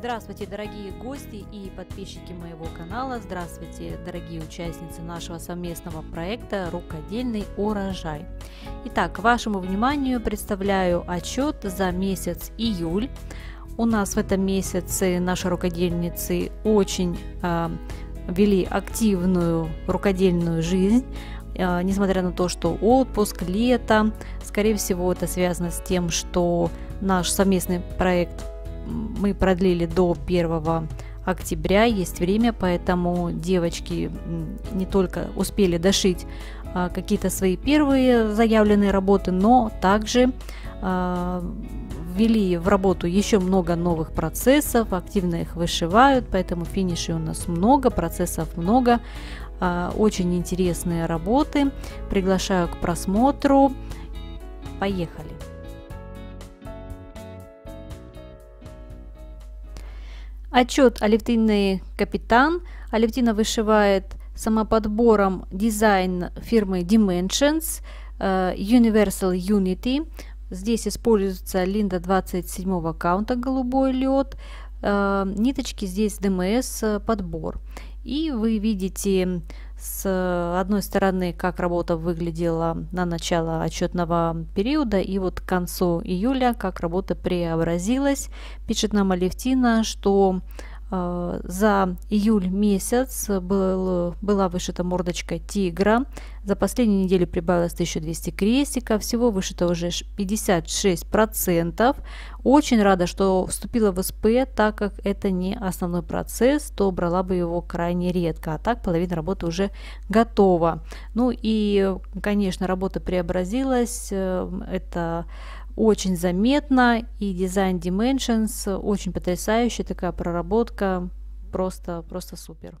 Здравствуйте, дорогие гости и подписчики моего канала. Здравствуйте, дорогие участницы нашего совместного проекта «Рукодельный урожай». Итак, вашему вниманию представляю отчет за месяц июль. У нас в этом месяце наши рукодельницы очень э, вели активную рукодельную жизнь э, несмотря на то, что отпуск, лето, скорее всего, это связано с тем, что наш совместный проект мы продлили до 1 октября, есть время, поэтому девочки не только успели дошить а, какие-то свои первые заявленные работы, но также а, ввели в работу еще много новых процессов, активно их вышивают, поэтому финишей у нас много, процессов много, а, очень интересные работы. Приглашаю к просмотру. Поехали! Отчет Алевтины Капитан. Алевтина вышивает самоподбором дизайн фирмы Dimensions uh, Universal Unity. Здесь используется линда 27 аккаунта голубой лед. Uh, ниточки здесь DMS подбор. И вы видите с одной стороны, как работа выглядела на начало отчетного периода, и вот к концу июля, как работа преобразилась. Пишет нам Алевтина, что Э, за июль месяц был, была вышита мордочка тигра. За последнюю неделю прибавилось 1200 крестиков. Всего вышито уже 56%. Очень рада, что вступила в СП, так как это не основной процесс, то брала бы его крайне редко. А так половина работы уже готова. Ну и, конечно, работа преобразилась. Э, это очень заметно, и дизайн Dimensions очень потрясающая такая проработка, просто, просто супер.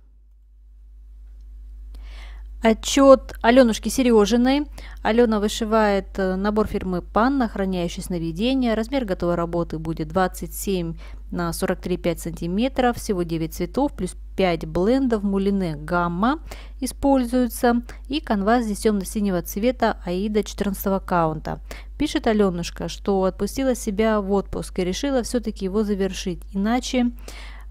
Отчет Аленушки Сережиной. Алена вышивает э, набор фирмы Панна, охраняющий сновидение. Размер готовой работы будет 27 на 43,5 сантиметров. Всего 9 цветов, плюс 5 блендов мулине гамма используются. И канвас здесь темно-синего цвета Аида 14 аккаунта. Пишет Аленушка, что отпустила себя в отпуск и решила все-таки его завершить. Иначе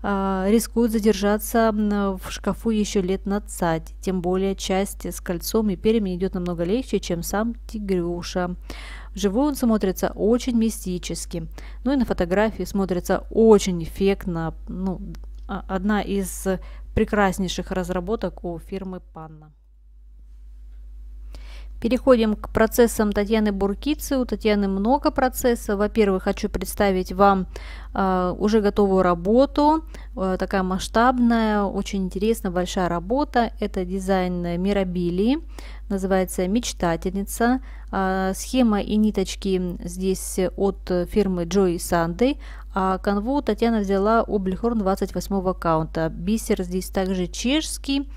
рискуют задержаться в шкафу еще лет на цать. Тем более часть с кольцом и перьями идет намного легче, чем сам тигрюша. Вживую он смотрится очень мистически. Ну и на фотографии смотрится очень эффектно. Ну, а, одна из прекраснейших разработок у фирмы Панна. Переходим к процессам Татьяны Буркицы. У Татьяны много процессов. Во-первых, хочу представить вам э, уже готовую работу, э, такая масштабная, очень интересная, большая работа. Это дизайн Мирабилии, называется «Мечтательница». Э, схема и ниточки здесь от фирмы Joy Sunday, а канву Татьяна взяла у Блихорн 28 аккаунта. Бисер здесь также чешский.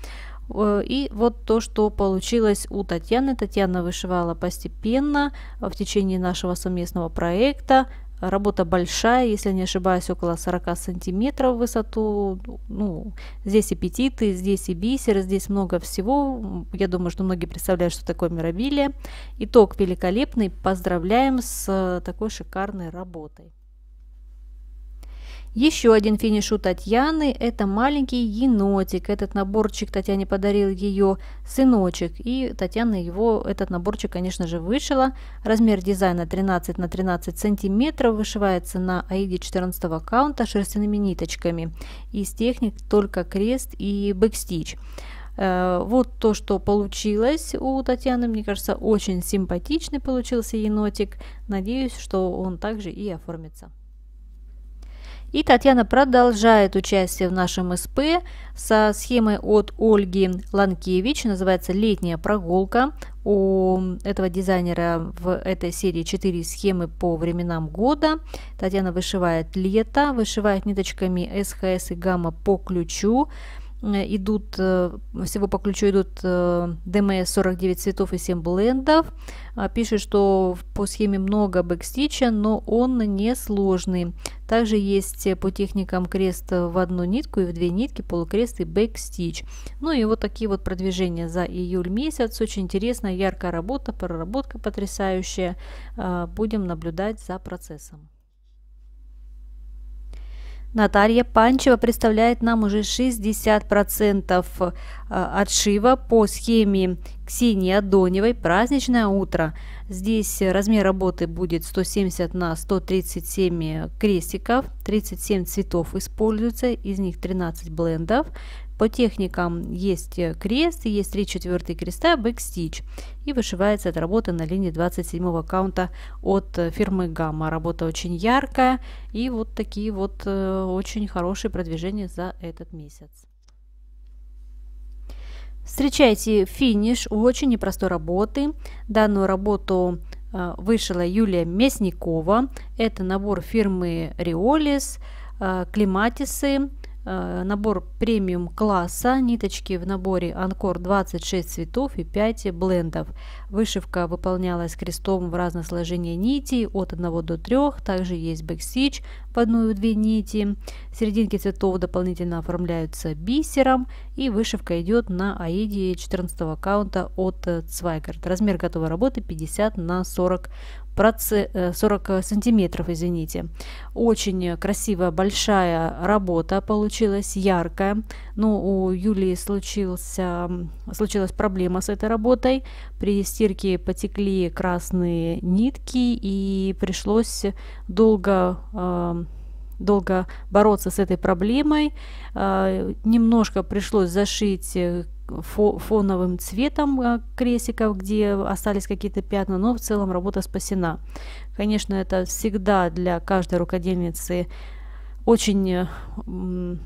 Э, и вот то, что получилось у Татьяны. Татьяна вышивала постепенно в течение нашего совместного проекта. Работа большая, если не ошибаюсь, около 40 сантиметров в высоту. Ну, здесь и петиты, здесь и бисер, здесь много всего. Я думаю, что многие представляют, что такое мирабилия. Итог великолепный. Поздравляем с такой шикарной работой. Еще один финиш у Татьяны – это маленький енотик. Этот наборчик Татьяне подарил ее сыночек. И Татьяна его, этот наборчик, конечно же, вышила. Размер дизайна 13 на 13 сантиметров. Вышивается на аиде 14 аккаунта шерстяными ниточками. Из техник только крест и бэкстич. Э, вот то, что получилось у Татьяны, мне кажется, очень симпатичный получился енотик. Надеюсь, что он также и оформится. И Татьяна продолжает участие в нашем СП со схемой от Ольги Ланкевич, называется «Летняя прогулка». У этого дизайнера в этой серии 4 схемы по временам года. Татьяна вышивает лето, вышивает ниточками СХС и Гамма по ключу. Э, идут, э, всего по ключу идут э, DMC 49 цветов и 7 блендов. А, пишет, что по схеме много бэкстича, но он не сложный. Также есть по техникам крест в одну нитку и в две нитки, полукрест и бэкстич. Ну и вот такие вот продвижения за июль месяц. Очень интересная, яркая работа, проработка потрясающая. А, будем наблюдать за процессом. Наталья Панчева представляет нам уже 60% э, отшива по схеме Ксении Адоневой «Праздничное утро». Здесь размер работы будет 170 на 137 крестиков, 37 цветов используется, из них 13 блендов. По техникам есть крест, есть 3 четвертые креста, бэкстич. И вышивается эта работа на линии 27 аккаунта от фирмы Гамма. Работа очень яркая и вот такие вот э, очень хорошие продвижения за этот месяц. Встречайте финиш очень непростой работы. Данную работу э, вышила Юлия Мясникова. Это набор фирмы Риолис, э, Климатисы, Э, набор премиум класса, ниточки в наборе Анкор 26 цветов и 5 блендов. Вышивка выполнялась крестом в разное сложение нитей от 1 до 3, также есть бэкстич в одну и две нити. Серединки цветов дополнительно оформляются бисером и вышивка идет на аиде 14 аккаунта от Zweigart. Размер готовой работы 50 на 40 40 э, сантиметров, извините. Очень красивая, большая работа получилась, яркая. Но у Юлии случился, случилась проблема с этой работой. При стирке потекли красные нитки и пришлось долго э, долго бороться с этой проблемой. Э, немножко пришлось зашить фоновым цветом а, кресиков, где остались какие-то пятна, но в целом работа спасена. Конечно, это всегда для каждой рукодельницы очень э,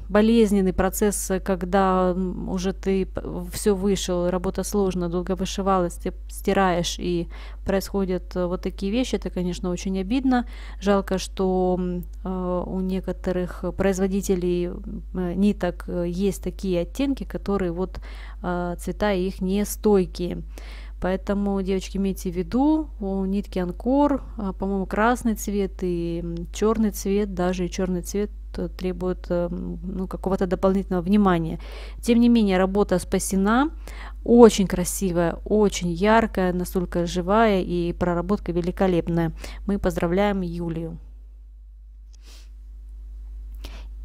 болезненный процесс, когда уже ты все вышел, работа сложная, долго вышивалась, ты стираешь и происходят э, вот такие вещи, это, конечно, очень обидно. Жалко, что э, у некоторых производителей ниток есть такие оттенки, которые вот цвета их не стойкие. Поэтому, девочки, имейте в виду, у нитки Анкор, а, по-моему, красный цвет и черный цвет, даже и черный цвет э, требует э, ну, какого-то дополнительного внимания. Тем не менее, работа спасена, очень красивая, очень яркая, настолько живая и проработка великолепная. Мы поздравляем Юлию.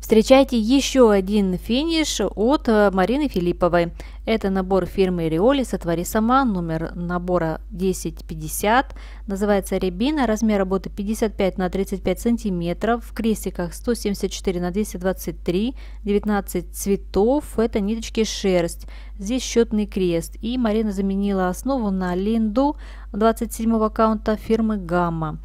Встречайте еще один финиш от э, Марины Филипповой. Это набор фирмы Риоли «Сотвори сама», номер набора 1050. Называется «Рябина», размер работы 55 на 35 сантиметров, в крестиках 174 на 223, 19 цветов, это ниточки шерсть. Здесь счетный крест. И Марина заменила основу на линду 27 аккаунта фирмы «Гамма».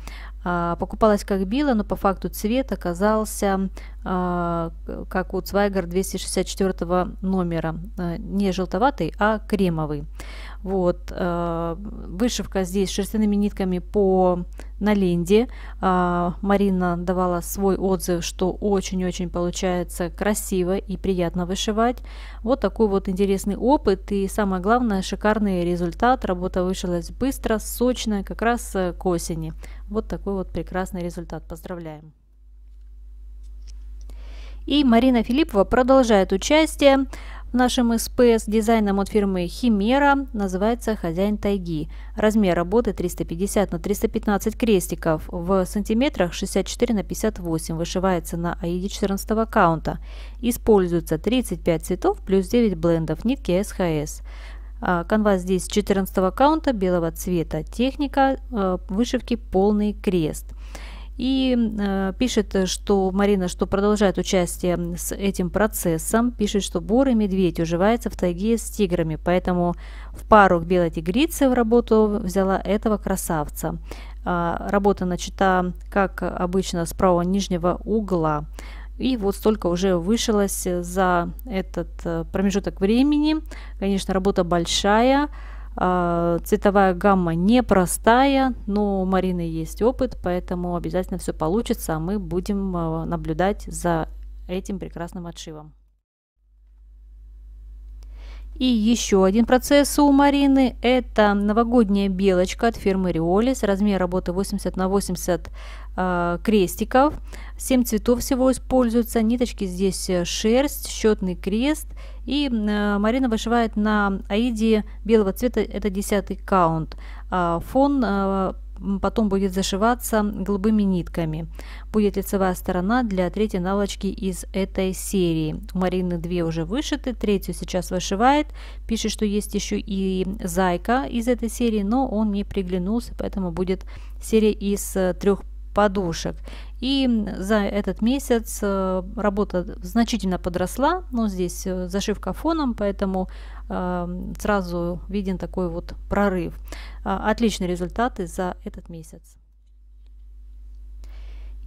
А, покупалась как била, но по факту цвет оказался как у Цвайгар 264 номера, а, не желтоватый, а кремовый. Вот, вышивка здесь шерстяными нитками по на ленде. Марина давала свой отзыв, что очень-очень получается красиво и приятно вышивать. Вот такой вот интересный опыт и самое главное шикарный результат. Работа вышилась быстро, сочная, как раз к осени. Вот такой вот прекрасный результат. Поздравляем! И Марина Филиппова продолжает участие в нашем СП с дизайном от фирмы Химера. Называется «Хозяин тайги». Размер работы 350 на 315 крестиков в сантиметрах 64 на 58. Вышивается на AID 14 аккаунта. Используется 35 цветов плюс 9 блендов нитки СХС. А, канвас здесь 14 аккаунта белого цвета. Техника э, вышивки полный крест. И э, пишет, что Марина, что продолжает участие с этим процессом, пишет, что бурый медведь уживается в тайге с тиграми, поэтому в пару к белой тигрице в работу взяла этого красавца. Э, работа начата, как обычно, с правого нижнего угла. И вот столько уже вышилось за этот э, промежуток времени. Конечно, работа большая, цветовая гамма непростая, но у Марины есть опыт, поэтому обязательно все получится, а мы будем э, наблюдать за этим прекрасным отшивом. И еще один процесс у Марины – это новогодняя белочка от фирмы Риолис. Размер работы 80 на 80 э, крестиков. 7 цветов всего используются. Ниточки здесь э, шерсть, счетный крест. И э, Марина вышивает на аиде белого цвета, это 10 каунт. Э, фон э, потом будет зашиваться голубыми нитками. Будет лицевая сторона для третьей наволочки из этой серии. У Марины две уже вышиты, третью сейчас вышивает. Пишет, что есть еще и зайка из этой серии, но он не приглянулся, поэтому будет серия из э, трех подушек. И за этот месяц э, работа значительно подросла, но здесь э, зашивка фоном, поэтому э, сразу виден такой вот прорыв. А, отличные результаты за этот месяц.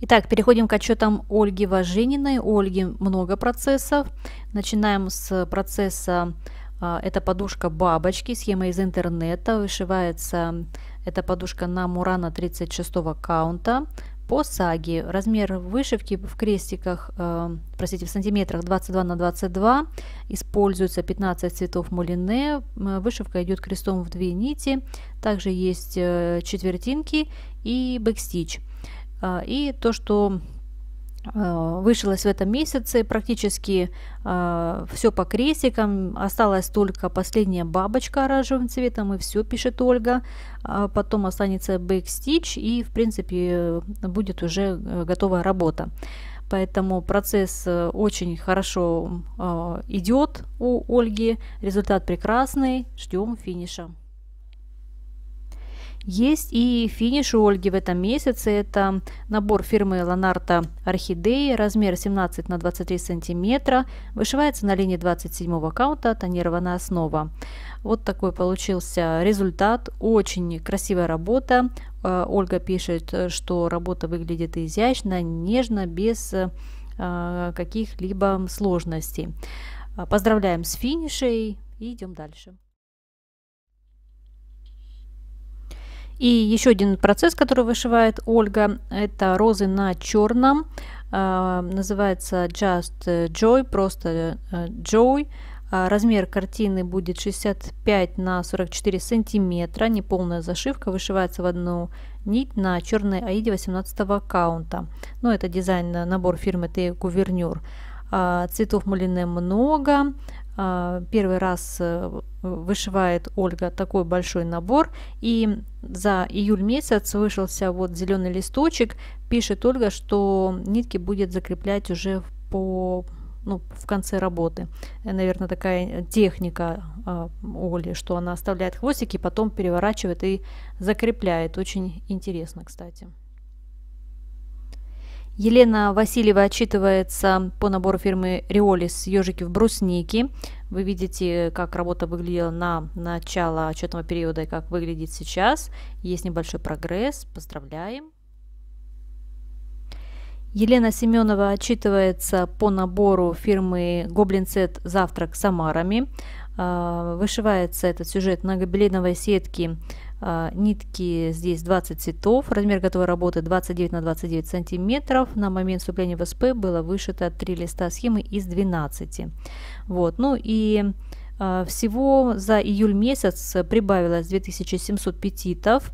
Итак, переходим к отчетам Ольги Важининой. У Ольги много процессов. Начинаем с процесса, это подушка бабочки, схема из интернета. Вышивается эта подушка на Мурана 36 каунта по саге. Размер вышивки в крестиках, э, простите, в сантиметрах 22 на 22. Используется 15 цветов мулине. Вышивка идет крестом в две нити. Также есть э, четвертинки и бэкстич. Э, и то, что вышилась в этом месяце, практически э, все по крестикам, осталась только последняя бабочка оранжевым цветом, и все, пишет Ольга, а потом останется бэкстич, и в принципе будет уже э, готовая работа. Поэтому процесс э, очень хорошо э, идет у Ольги, результат прекрасный, ждем финиша. Есть и финиш у Ольги в этом месяце. Это набор фирмы Ланарта Орхидеи, размер 17 на 23 сантиметра. Вышивается на линии 27 аккаунта, тонированная основа. Вот такой получился результат. Очень красивая работа. Э, Ольга пишет, что работа выглядит изящно, нежно, без э, каких-либо сложностей. Поздравляем с финишей и идем дальше. И еще один процесс, который вышивает Ольга, это розы на черном. Э, называется Just Joy, просто э, Joy. А размер картины будет 65 на 44 сантиметра, неполная зашивка, вышивается в одну нить на черной аиде 18 аккаунта. Ну, это дизайн, набор фирмы T Гувернюр. А, цветов мулине много, а, первый раз э, вышивает Ольга такой большой набор. И за июль месяц вышелся вот зеленый листочек. Пишет Ольга, что нитки будет закреплять уже по ну, в конце работы. Э, Наверное, такая техника э, Оли, что она оставляет хвостики, потом переворачивает и закрепляет. Очень интересно, кстати. Елена Васильева отчитывается по набору фирмы Риолис ежики в бруснике. Вы видите, как работа выглядела на начало отчетного периода и как выглядит сейчас. Есть небольшой прогресс. Поздравляем. Елена Семенова отчитывается по набору фирмы Goblin Set «Завтрак с омарами». А, вышивается этот сюжет на гобеленовой сетке нитки здесь 20 цветов, размер готовой работы 29 на 29 сантиметров. На момент вступления в СП было вышито 3 листа схемы из 12. Вот, ну и а, всего за июль месяц прибавилось 2700 петитов.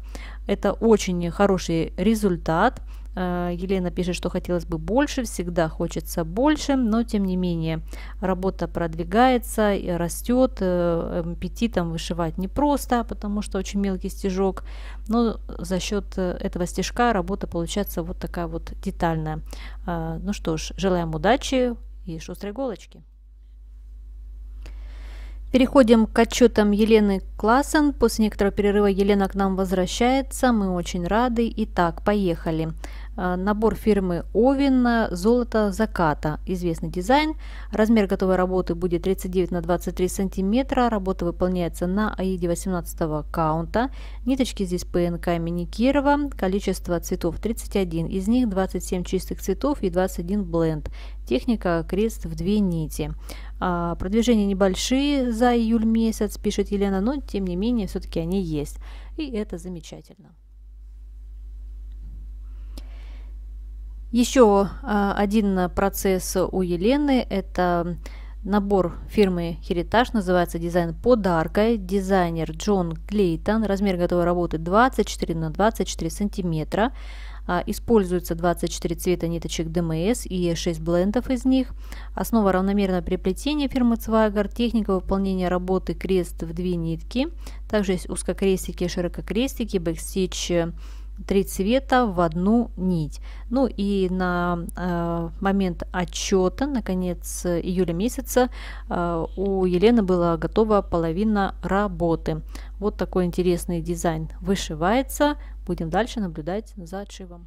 Это очень хороший результат. Э, Елена пишет, что хотелось бы больше, всегда хочется больше, но тем не менее работа продвигается растет. Э, Петитом вышивать непросто, потому что очень мелкий стежок, но за счет э, этого стежка работа получается вот такая вот детальная. Ну что ж, желаем удачи и шустрой иголочки. Переходим к отчетам Елены Классен. После некоторого перерыва Елена к нам возвращается. Мы очень рады. Итак, поехали. Э, набор фирмы Овен «Золото заката». Известный дизайн. Размер готовой работы будет 39 на 23 сантиметра. Работа выполняется на аиде 18 каунта. Ниточки здесь ПНК имени Кирова. Количество цветов 31. Из них 27 чистых цветов и 21 бленд. Техника крест в две нити. А, продвижения небольшие за июль месяц, пишет Елена, но тем не менее все-таки они есть. И это замечательно. Еще а, один процесс у Елены – это набор фирмы Heritage, называется дизайн подарка. Дизайнер Джон Клейтон, размер готовой работы 24 на 24 сантиметра. А, используется 24 цвета ниточек ДМС и 6 блендов из них. Основа равномерного переплетения фирмы Цвайгар. Техника выполнения работы крест в две нитки. Также есть узкокрестики, ширококрестики, бэкстич три цвета в одну нить. Ну и на э, момент отчета, на конец июля месяца, э, у Елены была готова половина работы. Вот такой интересный дизайн вышивается. Будем дальше наблюдать за отшивом.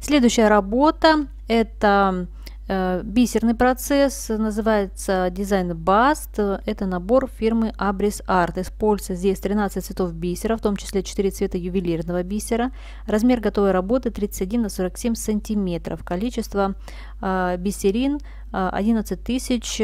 Следующая работа это Э, бисерный процесс называется дизайн Bast. Это набор фирмы Abris Art. Используется здесь 13 цветов бисера, в том числе 4 цвета ювелирного бисера. Размер готовой работы 31 на 47 сантиметров. Количество э, бисерин 11 э, тысяч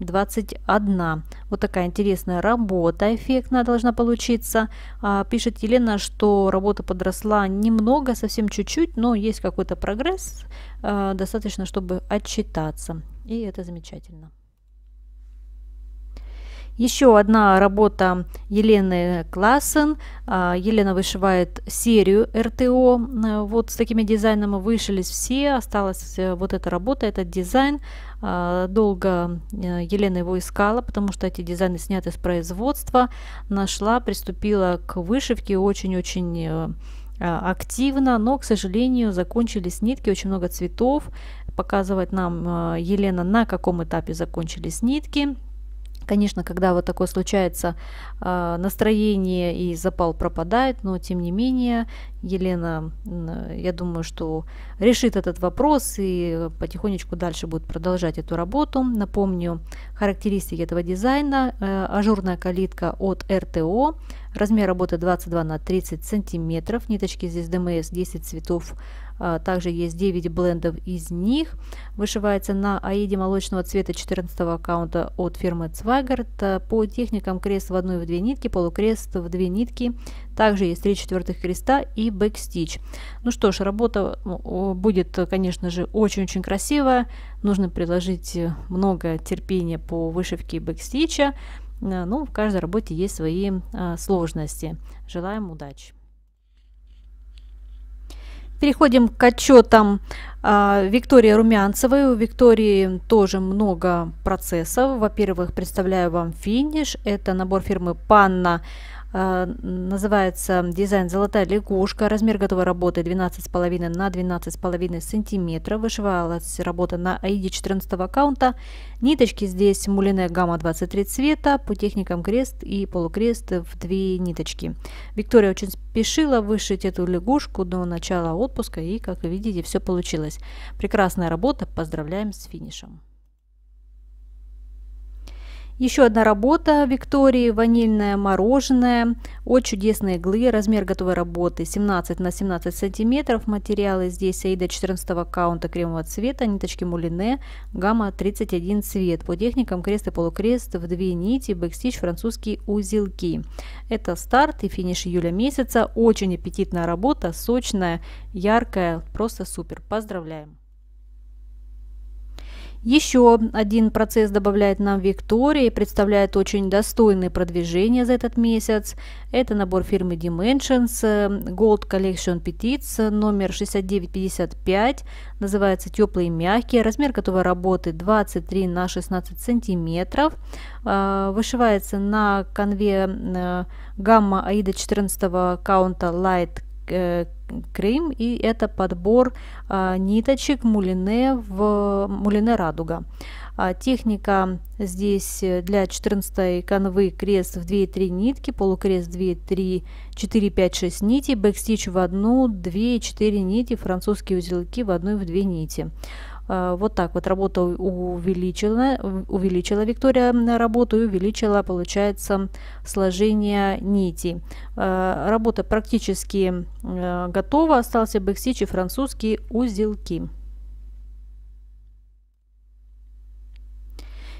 21. Вот такая интересная работа, эффектная должна получиться. А, пишет Елена, что работа подросла немного, совсем чуть-чуть, но есть какой-то прогресс, а, достаточно, чтобы отчитаться. И это замечательно. Еще одна работа Елены Классен. А, Елена вышивает серию РТО. Вот с такими дизайнами вышились все. Осталась э, вот эта работа, этот дизайн. А, долго э, Елена его искала, потому что эти дизайны сняты с производства. Нашла, приступила к вышивке очень-очень э, а, активно, но, к сожалению, закончились нитки, очень много цветов. Показывает нам Елена, на каком этапе закончились нитки. Конечно, когда вот такое случается, а, настроение и запал пропадает, но тем не менее Елена, я думаю, что решит этот вопрос и потихонечку дальше будет продолжать эту работу. Напомню характеристики этого дизайна. Э, ажурная калитка от РТО, размер работы 22 на 30 сантиметров, ниточки здесь ДМС 10 цветов также есть 9 блендов из них. Вышивается на аиде молочного цвета 14 аккаунта от фирмы Zweigert. По техникам крест в одной в две нитки, полукрест в две нитки. Также есть 3 четвертых креста и бэкстич. Ну что ж, работа будет, конечно же, очень-очень красивая. Нужно приложить много терпения по вышивке бэкстича. Ну, в каждой работе есть свои а, сложности. Желаем удачи! Переходим к отчетам э, Виктории Румянцевой. У Виктории тоже много процессов. Во-первых, представляю вам финиш. Это набор фирмы Панна а, называется дизайн «Золотая лягушка». Размер готовой работы 12,5 на 12,5 сантиметров. Вышивалась работа на AID 14 аккаунта. Ниточки здесь мулине гамма 23 цвета по техникам крест и полукрест в две ниточки. Виктория очень спешила вышить эту лягушку до начала отпуска и, как видите, все получилось. Прекрасная работа. Поздравляем с финишем. Еще одна работа Виктории, ванильное мороженое. От чудесной иглы, размер готовой работы 17 на 17 сантиметров, материалы здесь Аида 14 аккаунта кремового цвета, ниточки мулине, гамма 31 цвет, по техникам крест и полукрест в две нити, бэкстич, французские узелки. Это старт и финиш июля месяца, очень аппетитная работа, сочная, яркая, просто супер, поздравляем! Еще один процесс добавляет нам Виктория и представляет очень достойные продвижения за этот месяц. Это набор фирмы Dimensions Gold Collection Petits номер 6955. Называется теплый и мягкий. Размер готовой работы 23 на 16 сантиметров. А, вышивается на конве э, гамма Аида 14 аккаунта Light э, Крым, и это подбор а, ниточек мулине в мулине радуга. А, техника здесь для 14 канвы крест в 2-3 нитки, полукрест 2, 3, 4, 5, 6 нитей, бэкстич в одну, 2, 4 нити, французские узелки в одной в 2 нити. А, вот так вот работа увеличила, увеличила Виктория работу и увеличила, получается, сложение нитей. А, работа практически а, готова, остался бэкстич и французские узелки.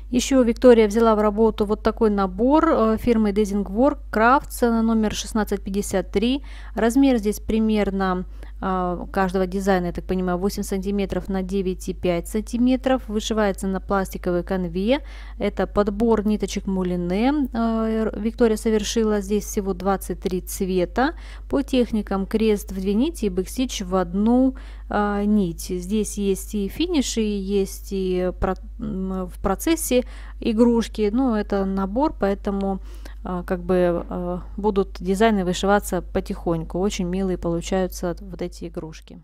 Еще Виктория взяла в работу вот такой набор э, фирмы Design Works Crafts на номер 1653. Размер здесь примерно каждого дизайна, я так понимаю, 8 сантиметров на 9,5 сантиметров. Вышивается на пластиковой конве. Это подбор ниточек мулине. А, Виктория совершила здесь всего 23 цвета. По техникам крест в две нити и бэкстич в одну а, нить. Здесь есть и финиши, есть и в процессе игрушки. Ну, это набор, поэтому как бы будут дизайны вышиваться потихоньку. Очень милые получаются вот эти игрушки.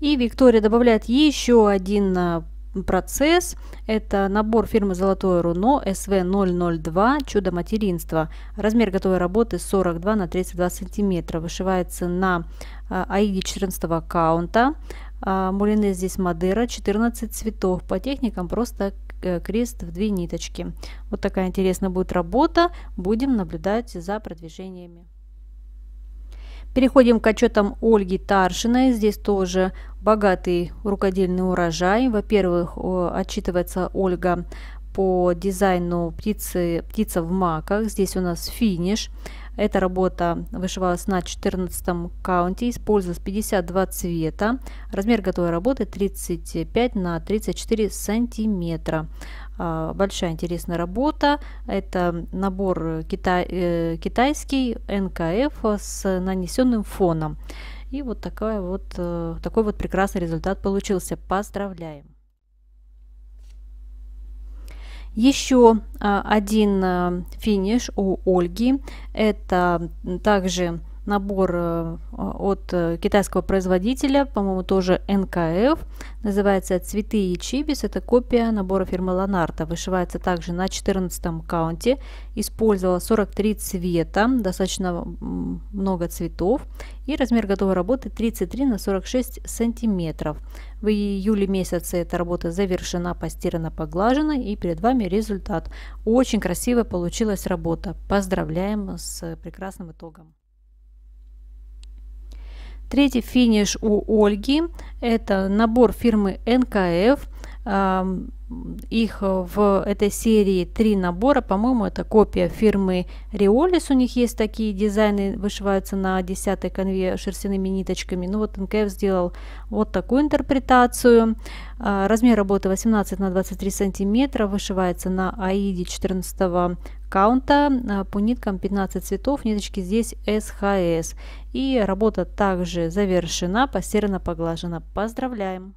И Виктория добавляет еще один процесс. Это набор фирмы Золотое Руно СВ002 Чудо материнства. Размер готовой работы 42 на 32 сантиметра. Вышивается на аиде 14 аккаунта. А, Мулины здесь Мадера 14 цветов. По техникам просто крест в две ниточки. Вот такая интересная будет работа. Будем наблюдать за продвижениями. Переходим к отчетам Ольги Таршиной. Здесь тоже богатый рукодельный урожай. Во-первых, отчитывается Ольга по дизайну птицы, птица в маках. Здесь у нас финиш. Эта работа вышивалась на 14 каунте, использовалась 52 цвета. Размер готовой работы 35 на 34 сантиметра. А, большая интересная работа. Это набор китай, э, китайский НКФ с нанесенным фоном. И вот, такая вот э, такой вот прекрасный результат получился. Поздравляем! Еще а, один а, финиш у Ольги. Это также набор э, от э, китайского производителя, по-моему, тоже НКФ. Называется «Цветы и чибис». Это копия набора фирмы Ланарта. Вышивается также на 14 каунте. Использовала 43 цвета, достаточно много цветов. И размер готовой работы 33 на 46 сантиметров. В июле месяце эта работа завершена, постирана, поглажена. И перед вами результат. Очень красивая получилась работа. Поздравляем с прекрасным итогом. Третий финиш у Ольги. Это набор фирмы НКФ. Их в этой серии три набора. По-моему, это копия фирмы Риолис. У них есть такие дизайны, вышиваются на 10 конве шерстяными ниточками. Ну вот НКФ сделал вот такую интерпретацию. А, размер работы 18 на 23 сантиметра. Вышивается на аиде 14 каунта а, по ниткам 15 цветов, ниточки здесь СХС. И работа также завершена, постирана, поглажена. Поздравляем!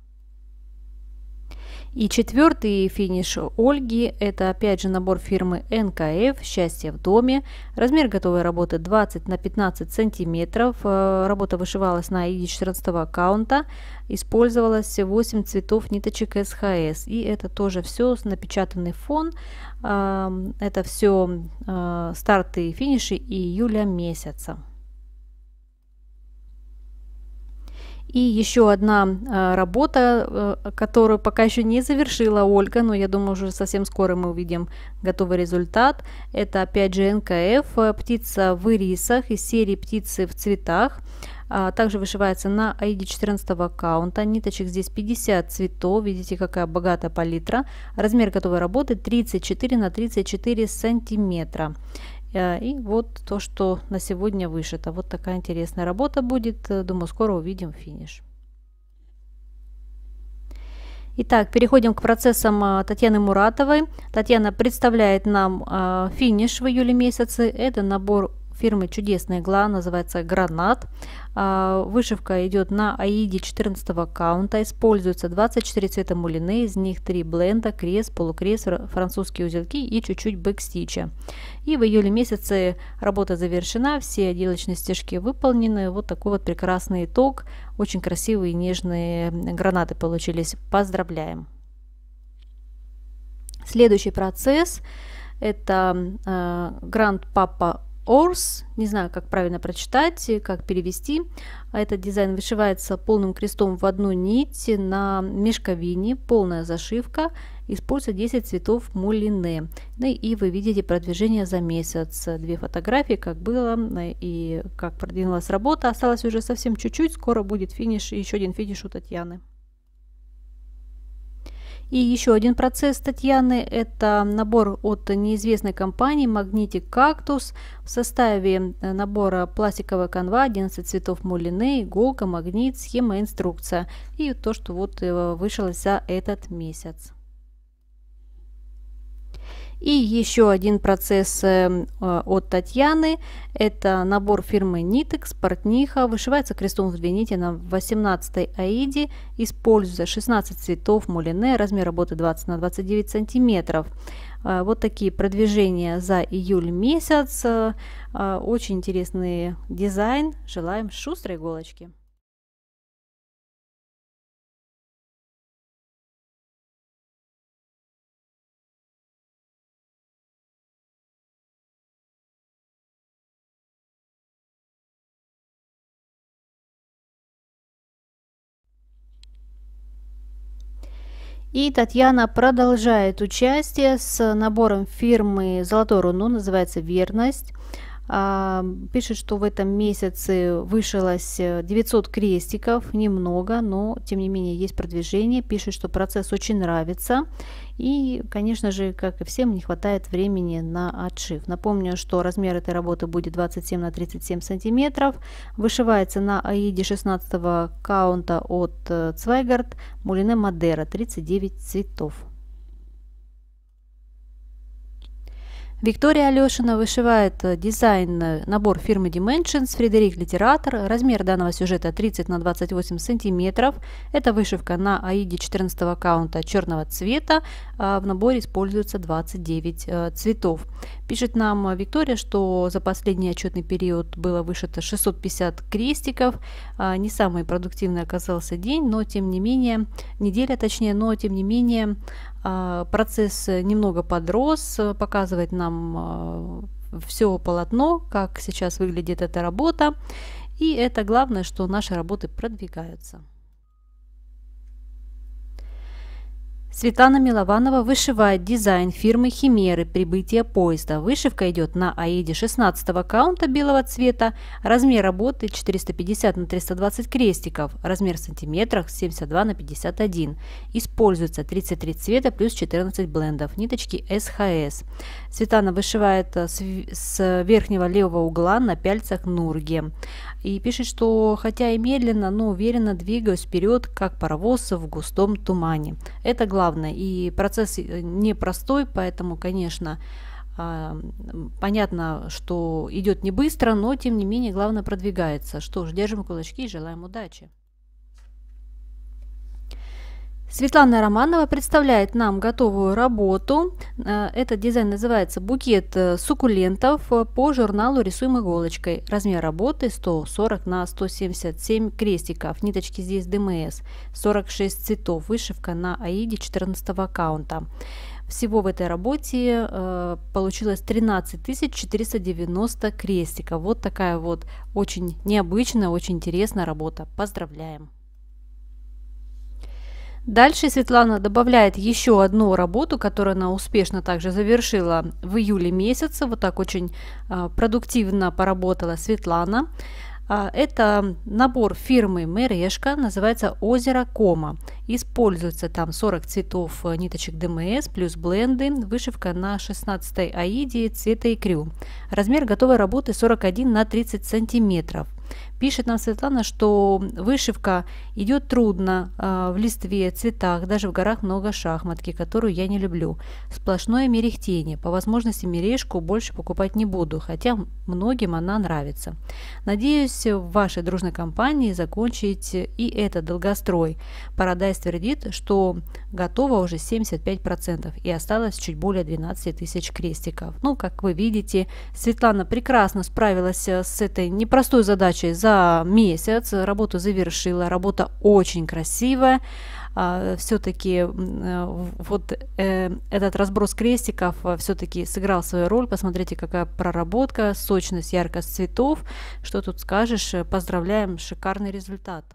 И четвертый финиш Ольги – это опять же набор фирмы НКФ «Счастье в доме». Размер готовой работы 20 на 15 сантиметров. Э, работа вышивалась на ID 14 аккаунта. Использовалось 8 цветов ниточек СХС. И это тоже все напечатанный фон. Это все э, старты и финиши июля месяца. И еще одна э, работа, э, которую пока еще не завершила Ольга, но я думаю, уже совсем скоро мы увидим готовый результат. Это опять же НКФ, э, птица в ирисах из серии птицы в цветах. А, также вышивается на ID 14 аккаунта. Ниточек здесь 50 цветов. Видите, какая богатая палитра. Размер готовой работы 34 на 34 сантиметра. Э, и вот то, что на сегодня вышито. Вот такая интересная работа будет. Э, думаю, скоро увидим финиш. Итак, переходим к процессам э, Татьяны Муратовой. Татьяна представляет нам финиш в июле месяце. Это набор фирмы Чудесная игла, называется Гранат. Вышивка идет на аиде 14 аккаунта, используется 24 цвета мулины, из них 3 бленда, крест, полукрест, французские узелки и чуть-чуть бэкстича. И в июле месяце работа завершена, все отделочные стежки выполнены. Вот такой вот прекрасный итог. Очень красивые нежные гранаты получились. Поздравляем! Следующий процесс это э, Grand Papa Орс, не знаю, как правильно прочитать, как перевести. Этот дизайн вышивается полным крестом в одну нить на мешковине, полная зашивка, используется 10 цветов мулине. Ну и вы видите продвижение за месяц. Две фотографии, как было и как продвинулась работа. Осталось уже совсем чуть-чуть, скоро будет финиш, еще один финиш у Татьяны. И еще один процесс Татьяны – это набор от неизвестной компании Magnetic Cactus в составе э, набора пластиковая канва, 11 цветов мулины, иголка, магнит, схема, инструкция. И то, что вот э, вышло за этот месяц. И еще один процесс э, от Татьяны. Это набор фирмы Nitex, портниха. Вышивается крестом в две нити на 18 аиде. Используется 16 цветов мулине. Размер работы 20 на 29 сантиметров. Э, вот такие продвижения за июль месяц. Э, очень интересный дизайн. Желаем шустрой иголочки. И Татьяна продолжает участие с набором фирмы «Золотой руну», называется «Верность». Пишет, что в этом месяце вышилось 900 крестиков, немного, но тем не менее есть продвижение. Пишет, что процесс очень нравится. И, конечно же, как и всем, не хватает времени на отшив. Напомню, что размер этой работы будет 27 на 37 сантиметров. Вышивается на аиде 16 каунта от Цвайгард Мулине Мадера 39 цветов. Виктория Алешина вышивает э, дизайн, э, набор фирмы Dimensions, Фредерик Литератор. Размер данного сюжета 30 на 28 сантиметров. Это вышивка на аиде 14 аккаунта черного цвета. А в наборе используется 29 э, цветов. Пишет нам Виктория, что за последний отчетный период было вышито 650 крестиков. А, не самый продуктивный оказался день, но тем не менее, неделя точнее, но тем не менее а, процесс немного подрос, показывает нам а, все полотно, как сейчас выглядит эта работа. И это главное, что наши работы продвигаются. Светлана Милованова вышивает дизайн фирмы Химеры «Прибытие поезда». Вышивка идет на аиде 16 аккаунта белого цвета. Размер работы 450 на 320 крестиков. Размер в сантиметрах 72 на 51. Используется 33 цвета плюс 14 блендов. Ниточки СХС. Светлана вышивает э, с верхнего левого угла на пяльцах Нурги. И пишет, что хотя и медленно, но уверенно двигаюсь вперед, как паровоз в густом тумане. Это главное. И процесс э, непростой, поэтому, конечно, а, понятно, что идет не быстро, но тем не менее главное продвигается. Что ж, держим кулачки и желаем удачи. Светлана Романова представляет нам готовую работу. Э, этот дизайн называется «Букет э, суккулентов» по журналу «Рисуем иголочкой». Размер работы 140 на 177 крестиков. Ниточки здесь ДМС. 46 цветов. Вышивка на аиде 14 аккаунта. Всего в этой работе э, получилось 13 490 крестиков. Вот такая вот очень необычная, очень интересная работа. Поздравляем! Дальше Светлана добавляет еще одну работу, которую она успешно также завершила в июле месяце. Вот так очень э, продуктивно поработала Светлана. А, это набор фирмы Мерешка, называется «Озеро Кома». Используется там 40 цветов э, ниточек ДМС плюс бленды, вышивка на 16 аиде цвета икрю. Размер готовой работы 41 на 30 сантиметров. Пишет нам Светлана, что вышивка идет трудно э, в листве, цветах, даже в горах много шахматки, которую я не люблю. Сплошное мерехтение. По возможности мережку больше покупать не буду, хотя многим она нравится. Надеюсь, в вашей дружной компании закончить и этот долгострой. Парадайз твердит, что готово уже 75% и осталось чуть более 12 тысяч крестиков. Ну, как вы видите, Светлана прекрасно справилась с этой непростой задачей за месяц. Работу завершила, работа очень красивая. А, все-таки э, вот э, этот разброс крестиков э, все-таки сыграл свою роль. Посмотрите, какая проработка, сочность, яркость цветов. Что тут скажешь? Поздравляем, шикарный результат.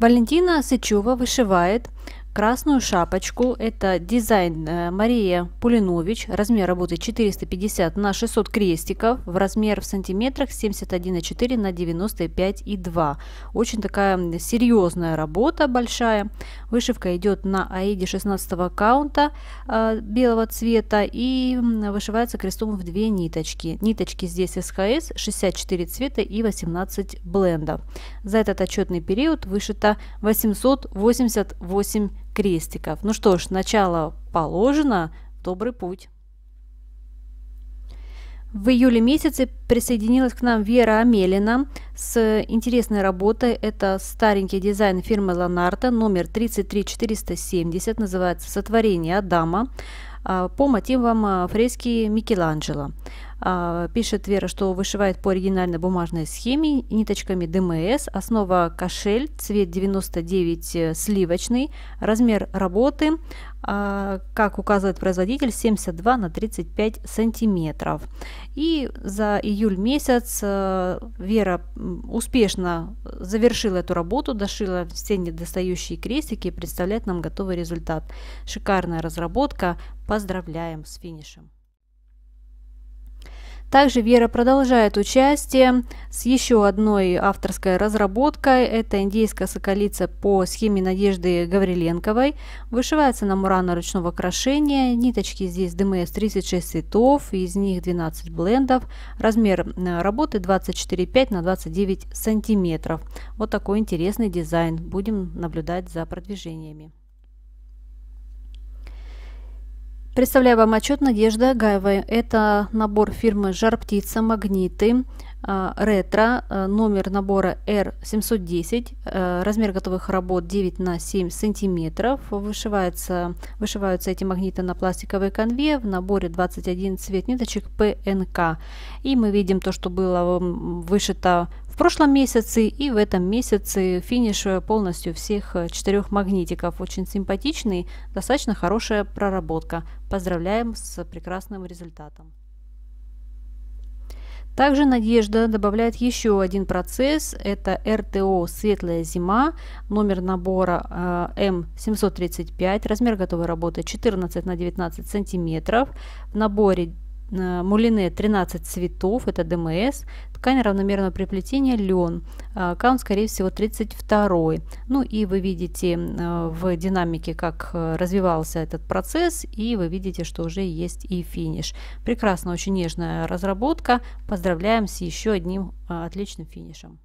Валентина Сычева вышивает красную шапочку. Это дизайн э, Мария Пулинович. Размер работы 450 на 600 крестиков. В размер в сантиметрах 71,4 на 95,2. Очень такая серьезная работа, большая. Вышивка идет на аиде 16 аккаунта э, белого цвета и вышивается крестом в две ниточки. Ниточки здесь СХС 64 цвета и 18 блендов. За этот отчетный период вышито 888 крестиков. Ну что ж, начало положено, добрый путь. В июле месяце присоединилась к нам Вера Амелина с интересной работой. Это старенький дизайн фирмы Ланарта, номер 33470, называется «Сотворение Адама» а, по мотивам а, фрески Микеланджело. А, пишет Вера, что вышивает по оригинальной бумажной схеме ниточками ДМС. Основа кошель, цвет 99 э, сливочный, размер работы, а, как указывает производитель, 72 на 35 сантиметров. И за июль месяц э, Вера успешно завершила эту работу, дошила все недостающие крестики и представляет нам готовый результат. Шикарная разработка. Поздравляем с финишем. Также Вера продолжает участие с еще одной авторской разработкой. Это индейская соколица по схеме Надежды Гавриленковой. Вышивается на мурана ручного крошения. Ниточки здесь ДМС 36 цветов, из них 12 блендов. Размер э, работы 24,5 на 29 сантиметров. Вот такой интересный дизайн. Будем наблюдать за продвижениями. Представляю вам отчет Надежды Агаевой. Это набор фирмы «Жар птица» магниты а, ретро, а, номер набора R710, а, размер готовых работ 9 на 7 сантиметров. Вышивается, вышиваются эти магниты на пластиковой конве в наборе 21 цвет ниточек ПНК. И мы видим то, что было вышито в прошлом месяце и в этом месяце финиш полностью всех э, четырех магнитиков. Очень симпатичный, достаточно хорошая проработка. Поздравляем с прекрасным результатом. Также Надежда добавляет еще один процесс, это РТО «Светлая зима», номер набора э, М735, размер готовой работы 14 на 19 сантиметров. В наборе Э, мулине 13 цветов, это ДМС, ткань равномерного приплетения лен, э, каунт скорее всего 32. Ну и вы видите э, в динамике, как развивался этот процесс, и вы видите, что уже есть и финиш. Прекрасно, очень нежная разработка. Поздравляем с еще одним отличным финишем.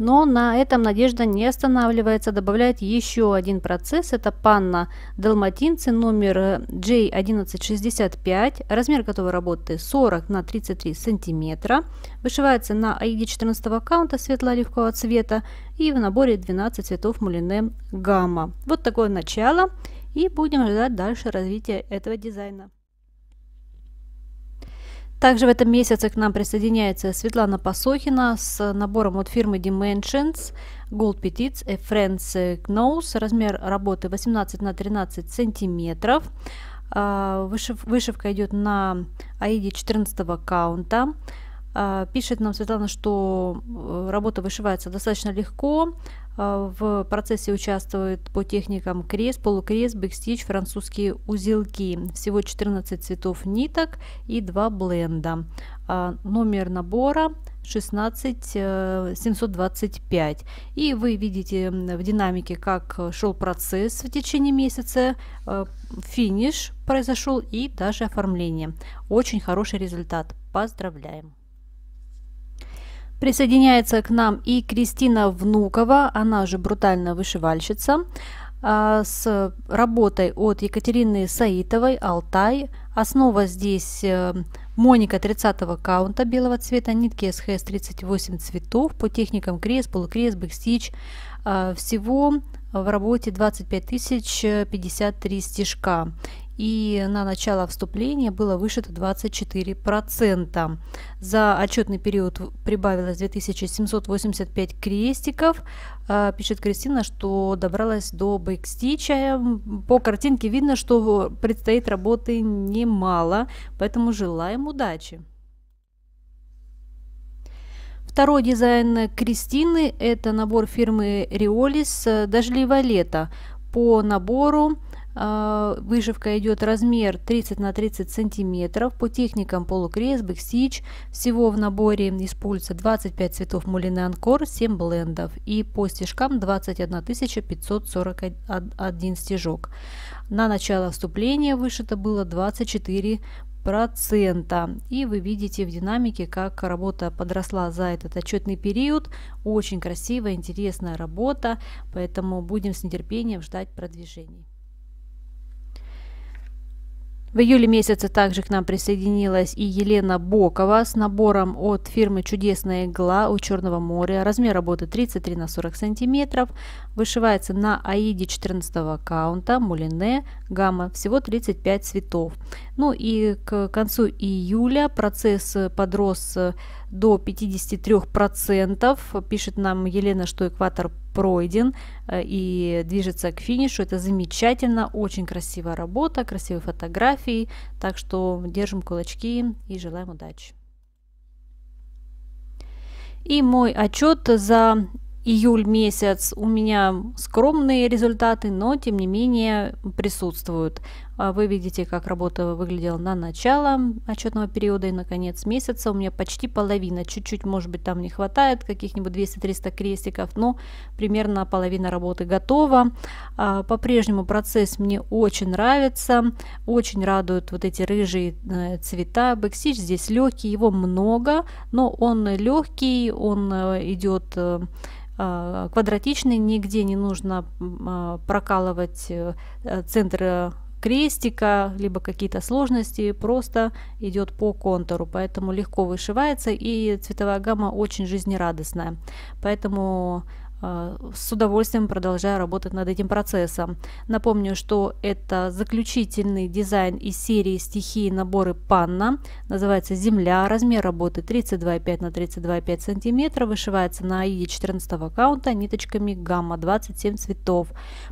Но на этом Надежда не останавливается, добавляет еще один процесс. Это панна далматинцы номер J1165. Размер готовой работы 40 на 33 сантиметра. Вышивается на аиде 14 аккаунта светло-оливкового цвета и в наборе 12 цветов мулине гамма. Вот такое начало. И будем ждать дальше развития этого дизайна. Также в этом месяце к нам присоединяется Светлана Посохина с набором от фирмы Dimensions Gold Petits a Friends Knows. Размер работы 18 на 13 сантиметров. А, вышивка идет на аиде 14 аккаунта. А, пишет нам Светлана, что э, работа вышивается достаточно легко, в процессе участвуют по техникам крест, полукрест, бэкстич, французские узелки. Всего 14 цветов ниток и 2 бленда. А, номер набора 16725. Э, и вы видите в динамике, как шел процесс в течение месяца, э, финиш произошел и даже оформление. Очень хороший результат. Поздравляем! Присоединяется к нам и Кристина Внукова, она же брутальная вышивальщица, а, с работой от Екатерины Саитовой «Алтай». Основа здесь э, Моника 30 каунта белого цвета, нитки СХС 38 цветов по техникам крест, полукрест, бэкстич. А, всего в работе 25 тысяч 53 стежка и на начало вступления было вышито 24%. За отчетный период прибавилось 2785 крестиков. А, пишет Кристина, что добралась до бэкстича. По картинке видно, что предстоит работы немало, поэтому желаем удачи. Второй дизайн Кристины – это набор фирмы Riolis «Дождливое лето». По набору вышивка идет размер 30 на 30 сантиметров по техникам полукрест, бэкстич. Всего в наборе используется 25 цветов мулины анкор, 7 блендов и по стежкам 21 541 стежок. На начало вступления вышито было 24 процента. И вы видите в динамике, как работа подросла за этот отчетный период. Очень красивая, интересная работа, поэтому будем с нетерпением ждать продвижений. В июле месяце также к нам присоединилась и Елена Бокова с набором от фирмы «Чудесная игла» у Черного моря. Размер работы 33 на 40 сантиметров. Вышивается на аиде 14 аккаунта, мулине, гамма. Всего 35 цветов. Ну и к концу июля процесс подрос до 53%. Пишет нам Елена, что экватор пройден э, и движется к финишу. Это замечательно, очень красивая работа, красивые фотографии. Так что держим кулачки и желаем удачи. И мой отчет за июль месяц у меня скромные результаты, но тем не менее присутствуют. А вы видите, как работа выглядела на начало отчетного периода и на конец месяца. У меня почти половина, чуть-чуть, может быть, там не хватает, каких-нибудь 200-300 крестиков, но примерно половина работы готова. А, по-прежнему процесс мне очень нравится, очень радуют вот эти рыжие э, цвета. Бэкстич здесь легкий, его много, но он легкий, он э, идет э, а, квадратичный, нигде не нужно прокалывать центр крестика, либо какие-то сложности, просто идет по контуру, поэтому легко вышивается и цветовая гамма очень жизнерадостная. Поэтому с удовольствием продолжаю работать над этим процессом. Напомню, что это заключительный дизайн из серии стихии наборы Панна. Называется «Земля». Размер работы 32,5 на 32,5 сантиметров. Вышивается на аиде 14 каунта ниточками гамма 27 цветов.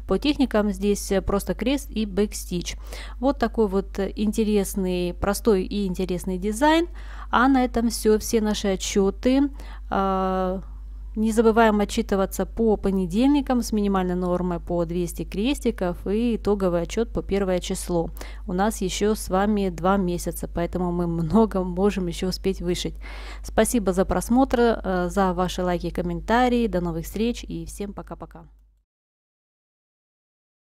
По техникам здесь просто крест и бэкстич. Вот такой вот интересный, простой и интересный дизайн. А на этом все. Все наши отчеты э, не забываем отчитываться по понедельникам с минимальной нормой по 200 крестиков и итоговый отчет по первое число. У нас еще с вами два месяца, поэтому мы много можем еще успеть вышить. Спасибо за просмотр, э, за ваши лайки и комментарии. До новых встреч и всем пока-пока.